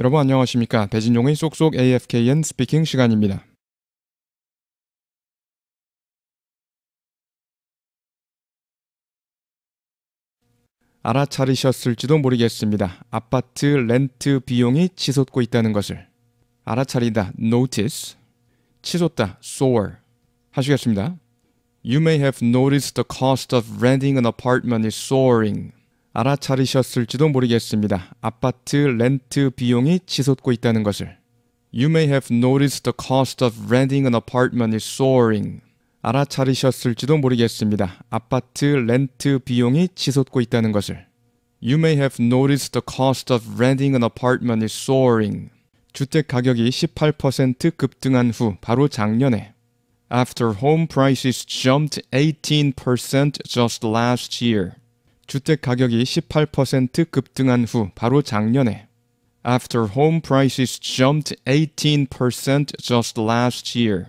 여러분 안녕하십니까? 배진용의 쏙쏙 AFKN 스피킹 시간입니다. 알아차리셨을지도 모르겠습니다. 아파트 렌트 비용이 치솟고 있다는 것을 알아차리다 notice 치솟다 soar 하시겠습니다. You may have noticed the cost of renting an apartment is soaring. 알아차리셨을지도 모르겠습니다. 아파트 렌트 비용이 치솟고 있다는 것을. You may have noticed the cost of renting an apartment is soaring. 알아차리셨을지도 모르겠습니다. 아파트 렌트 비용이 치솟고 있다는 것을. You may have noticed the cost of renting an apartment is soaring. 주택 가격이 18% 급등한 후 바로 작년에 After home prices jumped 18% just last year. 주택 가격이 18% 급등한 후 바로 작년에 After home prices jumped 18% just last year.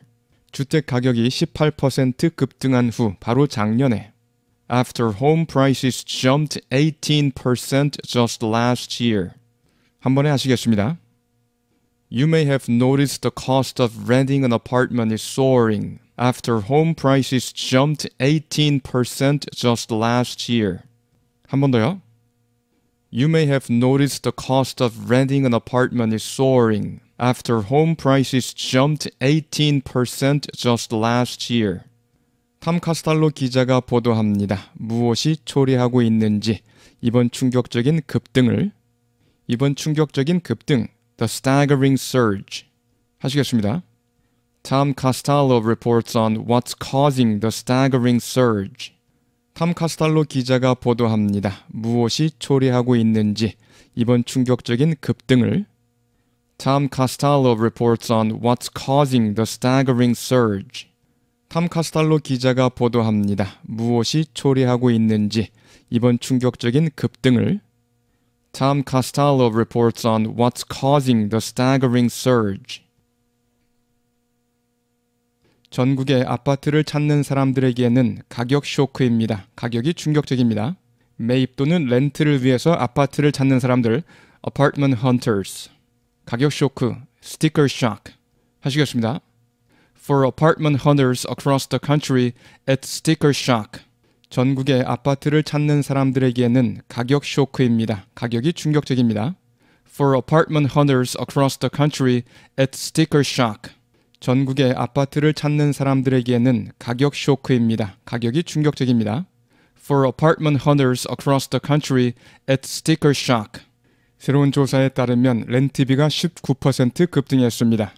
주택 가격이 18% 급등한 후 바로 작년에 After home prices jumped 18% just last year. 한 번에 하시겠습니다. You may have noticed the cost of renting an apartment is soaring after home prices jumped 18% just last year. 한 번 더요. You may have noticed the cost of renting an apartment is soaring after home prices jumped 18% just last year. 탐 카스탈로 기자가 보도합니다. 무엇이 초래하고 있는지 이번 충격적인 급등을 이번 충격적인 급등 The staggering surge 하시겠습니다. Tom Costello reports on what's causing the staggering surge. 탐 카스탈로 기자가 보도합니다. 무엇이 초래하고 있는지 이번 충격적인 급등을 Tom Costello reports on what's causing the staggering surge. 탐 카스탈로 기자가 보도합니다. 무엇이 초래하고 있는지 이번 충격적인 급등을 Tom Costello reports on what's causing the staggering surge. 전국의 아파트를 찾는 사람들에게는 가격 쇼크입니다. 가격이 충격적입니다. 매입 또는 렌트를 위해서 아파트를 찾는 사람들, apartment hunters. 가격 쇼크, sticker shock. 하시겠습니다. For apartment hunters across the country, it's sticker shock. 전국의 아파트를 찾는 사람들에게는 가격 쇼크입니다. 가격이 충격적입니다. For apartment hunters across the country, it's sticker shock. 전국의 아파트를 찾는 사람들에게는 가격 쇼크입니다. 가격이 충격적입니다. For apartment hunters across the country, it's sticker shock. 새로운 조사에 따르면 렌트비가 19% 급등했습니다.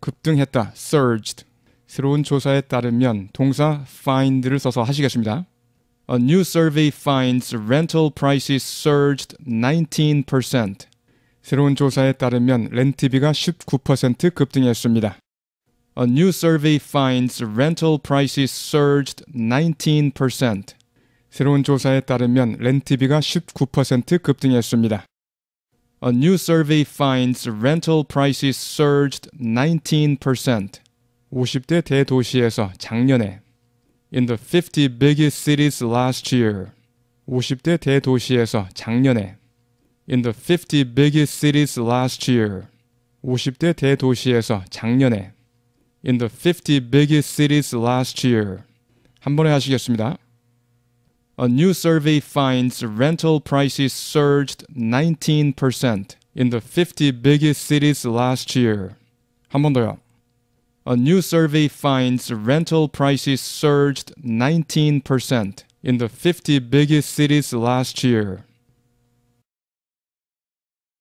급등했다, surged. 새로운 조사에 따르면 동사 find를 써서 하시겠습니다. A new survey finds rental prices surged 19%. 새로운 조사에 따르면 렌트비가 19% 급등했습니다. A new survey finds rental prices surged 19%. 새로운 조사에 따르면 렌트비가 19% 급등했습니다. A new survey finds rental prices surged 19%. 50대 대도시에서 작년에 In the 50 biggest cities last year. 50대 대도시에서 작년에 In the 50 biggest cities last year. 50대 대도시에서 작년에 In the 50 biggest cities last year. 한 번에 하시겠습니다. A new survey finds rental prices surged 19% in the 50 biggest cities last year. 한 번 더요. A new survey finds rental prices surged 19% in the 50 biggest cities last year.